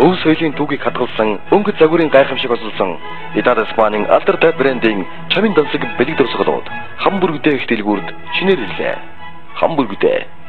өв соёлын түүхийг хадгалсан өнгө загварын гайхамшиг олсон. Идад Испанийн алдартай брендийн чамин дансаг бэлэг дөрсгөлүүд хамбургтэй их дэлгүүрд шинээр ирлээ. Хамбургтэй